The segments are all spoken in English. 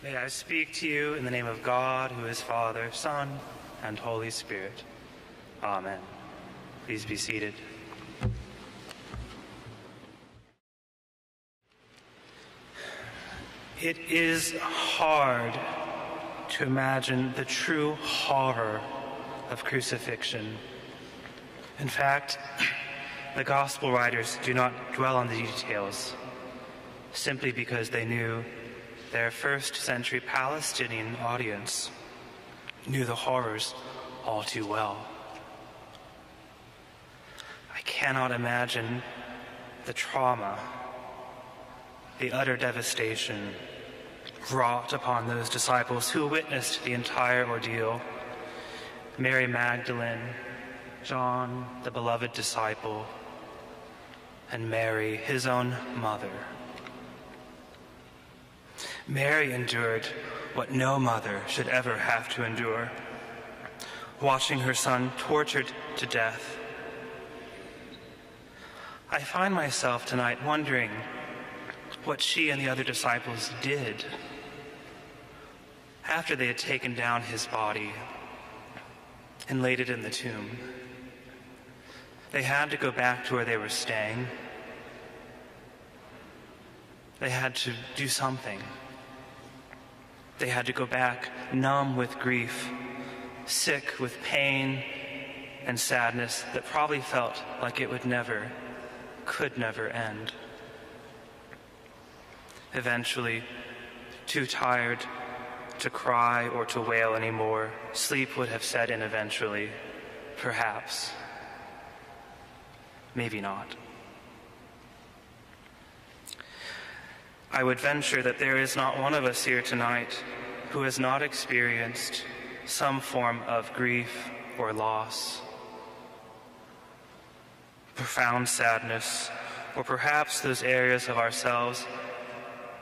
May I speak to you in the name of God, who is Father, Son, and Holy Spirit. Amen. Please be seated. It is hard to imagine the true horror of crucifixion. In fact, the gospel writers do not dwell on the details simply because they knew their first century Palestinian audience knew the horrors all too well. I cannot imagine the trauma, the utter devastation wrought upon those disciples who witnessed the entire ordeal Mary Magdalene, John, the beloved disciple, and Mary, his own mother. Mary endured what no mother should ever have to endure, watching her son tortured to death. I find myself tonight wondering what she and the other disciples did after they had taken down his body and laid it in the tomb. They had to go back to where they were staying. They had to do something. They had to go back numb with grief, sick with pain and sadness that probably felt like it would never, could never end. Eventually, too tired to cry or to wail anymore, sleep would have set in eventually, perhaps, maybe not. I would venture that there is not one of us here tonight who has not experienced some form of grief or loss, profound sadness, or perhaps those areas of ourselves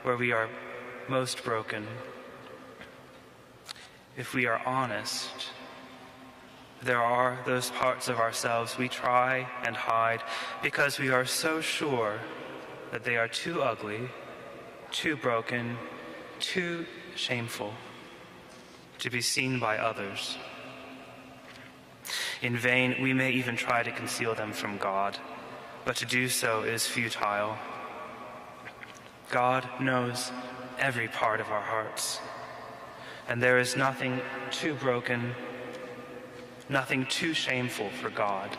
where we are most broken. If we are honest, there are those parts of ourselves we try and hide because we are so sure that they are too ugly too broken, too shameful to be seen by others. In vain, we may even try to conceal them from God, but to do so is futile. God knows every part of our hearts, and there is nothing too broken, nothing too shameful for God.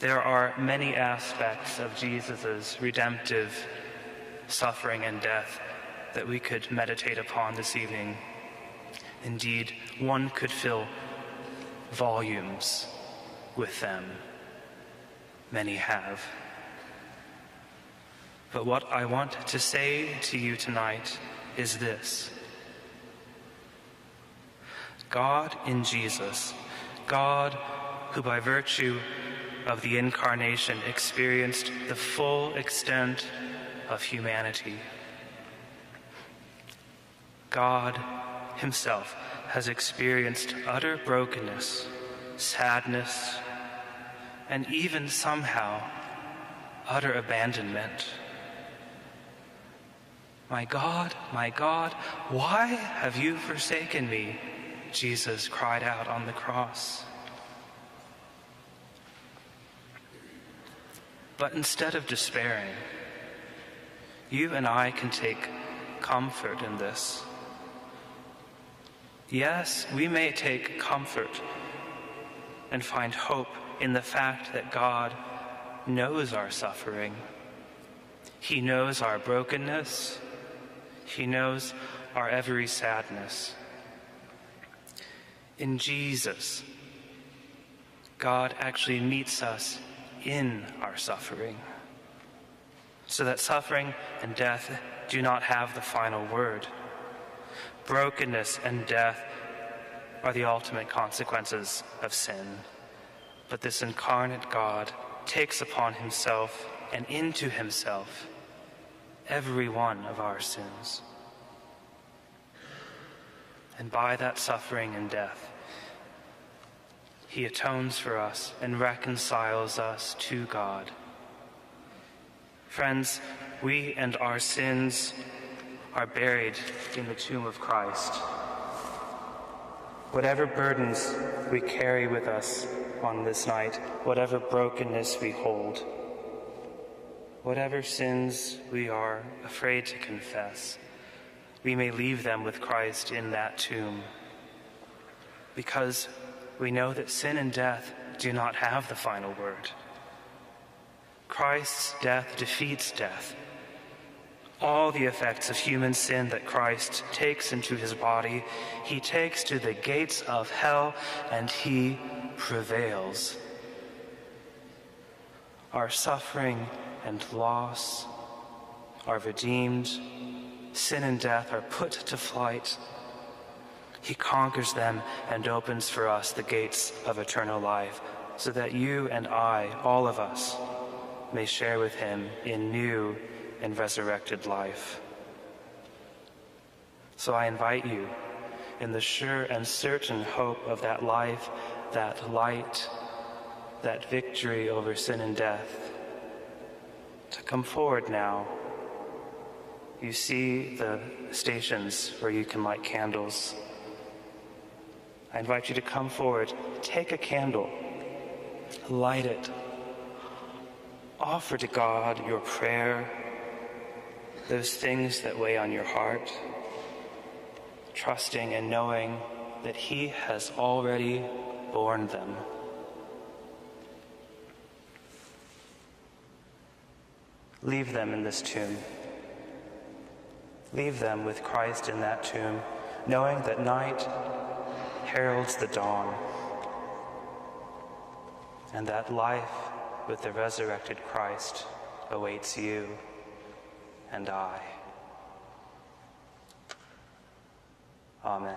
There are many aspects of Jesus' redemptive suffering and death that we could meditate upon this evening. Indeed, one could fill volumes with them. Many have. But what I want to say to you tonight is this God in Jesus, God who by virtue of the Incarnation experienced the full extent of humanity. God Himself has experienced utter brokenness, sadness, and even somehow utter abandonment. My God, my God, why have you forsaken me? Jesus cried out on the cross. But instead of despairing, you and I can take comfort in this. Yes, we may take comfort and find hope in the fact that God knows our suffering. He knows our brokenness. He knows our every sadness. In Jesus, God actually meets us in our suffering, so that suffering and death do not have the final word. Brokenness and death are the ultimate consequences of sin. But this incarnate God takes upon himself and into himself every one of our sins. And by that suffering and death, he atones for us and reconciles us to God. Friends, we and our sins are buried in the tomb of Christ. Whatever burdens we carry with us on this night, whatever brokenness we hold, whatever sins we are afraid to confess, we may leave them with Christ in that tomb. Because we know that sin and death do not have the final word. Christ's death defeats death. All the effects of human sin that Christ takes into his body, he takes to the gates of hell and he prevails. Our suffering and loss are redeemed, sin and death are put to flight. He conquers them and opens for us the gates of eternal life, so that you and I, all of us, may share with him in new and resurrected life. So I invite you, in the sure and certain hope of that life, that light, that victory over sin and death, to come forward now. You see the stations where you can light candles. I invite you to come forward, take a candle, light it, offer to God your prayer, those things that weigh on your heart, trusting and knowing that He has already borne them. Leave them in this tomb. Leave them with Christ in that tomb, knowing that night heralds the dawn, and that life with the resurrected Christ awaits you and I. Amen.